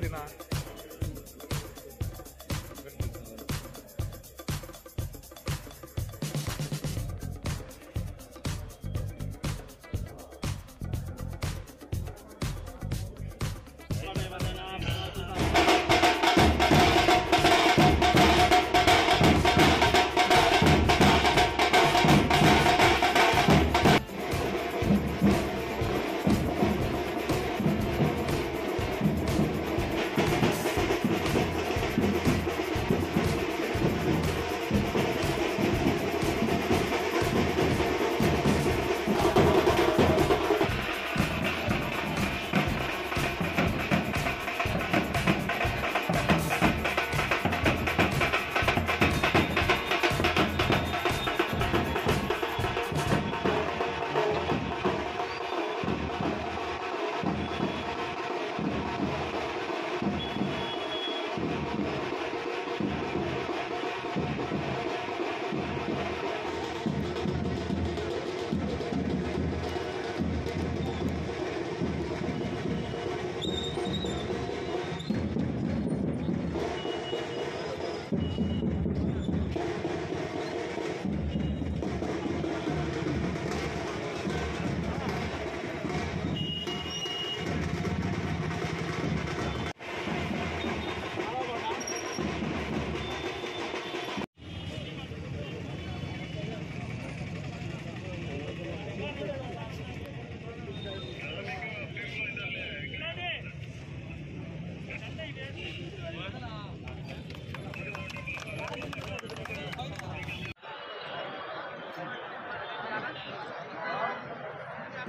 对吧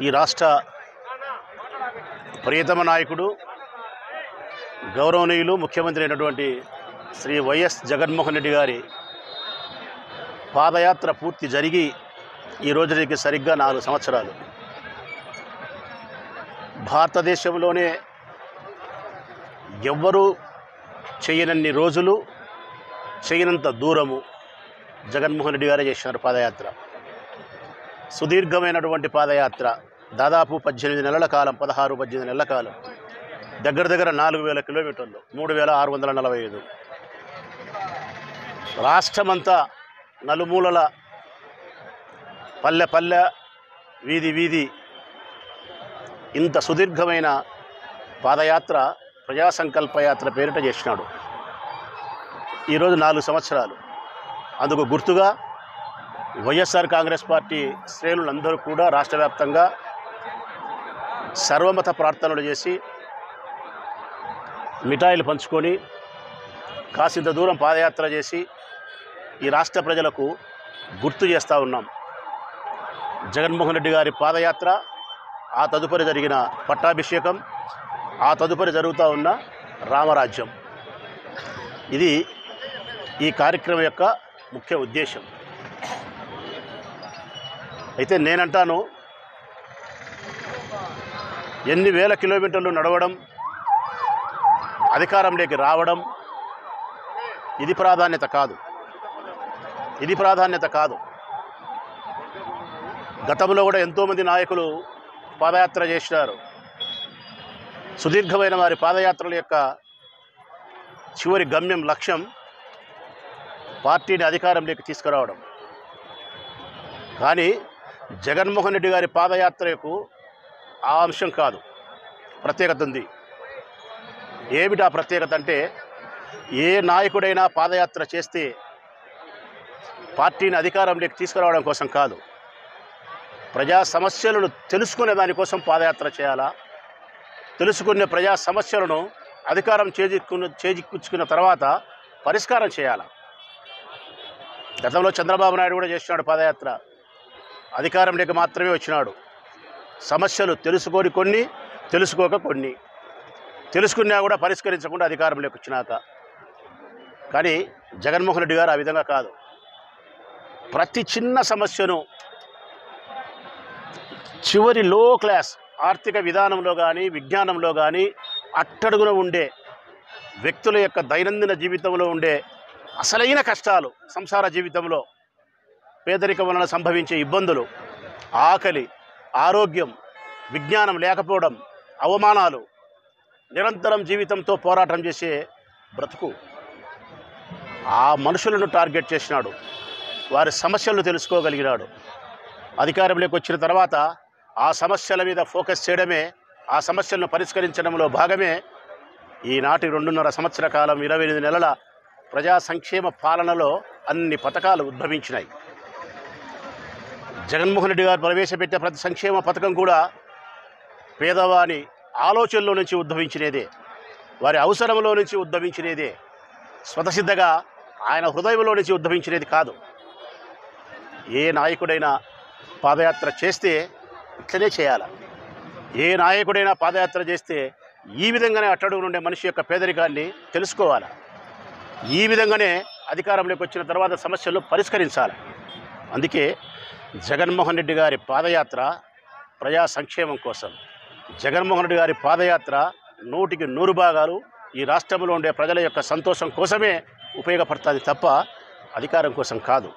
ఈ రాష్ట్ర ప్రియతమ నాయకుడు గౌరవనీయులు ముఖ్యమంత్రి అయినటువంటి శ్రీ వైఎస్ జగన్మోహన్ రెడ్డి గారి పాదయాత్ర పూర్తి జరిగి ఈ రోజుకి సరిగ్గా నాలుగు సంవత్సరాలు. భారతదేశంలోనే ఎవ్వరూ చేయనన్ని రోజులు చేయనంత దూరము జగన్మోహన్ రెడ్డి గారే చేసినారు పాదయాత్ర. సుదీర్ఘమైనటువంటి పాదయాత్ర. దాదాపు పద్దెనిమిది నెలల కాలం పదహారు పద్దెనిమిది నెలల కాలం. దగ్గర దగ్గర నాలుగు వేల కిలోమీటర్లు మూడు వేల ఆరు వందల నలభై ఐదు. రాష్ట్రమంతా నలుమూలల పల్లె పల్లె వీధి వీధి ఇంత సుదీర్ఘమైన పాదయాత్ర ప్రజా సంకల్పయాత్ర పేరిట చేసినాడు. ఈరోజు నాలుగు సంవత్సరాలు. అందుకు గుర్తుగా వైఎస్ఆర్ కాంగ్రెస్ పార్టీ శ్రేణులందరూ కూడా రాష్ట్ర వ్యాప్తంగా సర్వమత ప్రార్థనలు చేసి మిఠాయిలు పంచుకొని కాసింత దూరం పాదయాత్ర చేసి ఈ రాష్ట్ర ప్రజలకు గుర్తు చేస్తూ ఉన్నాం. జగన్మోహన్ రెడ్డి గారి పాదయాత్ర ఆ తదుపరి జరిగిన పట్టాభిషేకం ఆ తదుపరి జరుగుతూ ఉన్న రామరాజ్యం. ఇది ఈ కార్యక్రమం యొక్క ముఖ్య ఉద్దేశం. అయితే నేనంటాను ఎన్ని వేల కిలోమీటర్లు నడవడం అధికారంలోకి రావడం ఇది ప్రాధాన్యత కాదు. ఇది ప్రాధాన్యత కాదు. గతంలో కూడా ఎంతోమంది నాయకులు పాదయాత్ర చేసినారు. సుదీర్ఘమైన వారి పాదయాత్రల యొక్క చివరి గమ్యం లక్ష్యం పార్టీని అధికారంలోకి తీసుకురావడం. కానీ జగన్మోహన్ రెడ్డి గారి పాదయాత్రకు ఆ అంశం కాదు. ప్రత్యేకత ఉంది. ఏమిటి ఆ ప్రత్యేకత అంటే ఏ నాయకుడైనా పాదయాత్ర చేస్తే పార్టీని అధికారంలోకి తీసుకురావడం కోసం కాదు. ప్రజా సమస్యలను తెలుసుకునే దానికోసం పాదయాత్ర చేయాలా? తెలుసుకునే ప్రజా సమస్యలను అధికారం చేజిక్కున్న చేజిక్కించుకున్న తర్వాత పరిష్కారం చేయాలా? గతంలో చంద్రబాబు నాయుడు కూడా చేసినాడు పాదయాత్ర. అధికారంలోకి మాత్రమే వచ్చినాడు. సమస్యలు తెలుసుకొని కొన్ని తెలుసుకోక కొన్ని. తెలుసుకున్నా కూడా పరిష్కరించకుండా అధికారంలోకి వచ్చినాక కానీ జగన్మోహన్ రెడ్డి గారు ఆ విధంగా కాదు. ప్రతి చిన్న సమస్యను చివరి లో క్లాస్ ఆర్థిక విధానంలో కానీ విజ్ఞానంలో కానీ అట్టడుగున ఉండే వ్యక్తుల యొక్క దైనందిన జీవితంలో ఉండే అసలైన కష్టాలు సంసార జీవితంలో పేదరికం వలన సంభవించే ఇబ్బందులు ఆకలి ఆరోగ్యం విజ్ఞానం లేకపోవడం అవమానాలు నిరంతరం జీవితంతో పోరాటం చేసే బ్రతుకు ఆ మనుషులను టార్గెట్ చేసినాడు. వారి సమస్యలను తెలుసుకోగలిగినాడు. అధికారంలోకి వచ్చిన తర్వాత ఆ సమస్యల మీద ఫోకస్ చేయడమే ఆ సమస్యలను పరిష్కరించడంలో భాగమే ఈనాటి రెండున్నర సంవత్సర కాలం ఇరవై ఎనిమిది నెలల ప్రజా సంక్షేమ పాలనలో అన్ని పథకాలు ఉద్భవించినాయి. జగన్మోహన్ రెడ్డి గారు ప్రవేశపెట్టే ప్రతి సంక్షేమ పథకం కూడా పేదవాని ఆలోచనలో నుంచి ఉద్భవించినదే వారి అవసరంలో నుంచి ఉద్భవించినదే స్వతసిద్ధగా ఆయన హృదయంలో నుంచి ఉద్భవించినది కాదు. ఏ నాయకుడైనా పాదయాత్ర చేస్తే ఇట్లనే చేయాలి. ఏ నాయకుడైనా పాదయాత్ర చేస్తే ఈ విధంగానే అట్టడుగు నుండే మనిషి యొక్క పేదరికాన్ని తెలుసుకోవాలి. ఈ విధంగానే అధికారంలోకి వచ్చిన తర్వాత సమస్యలు పరిష్కరించాలి. అందుకే జగన్మోహన్ రెడ్డి గారి పాదయాత్ర ప్రజా సంక్షేమం కోసం. జగన్మోహన్ రెడ్డి గారి పాదయాత్ర నూటికి నూరు భాగాలు ఈ రాష్ట్రంలో ఉండే ప్రజల యొక్క సంతోషం కోసమే ఉపయోగపడుతుంది తప్ప అధికారం కోసం కాదు.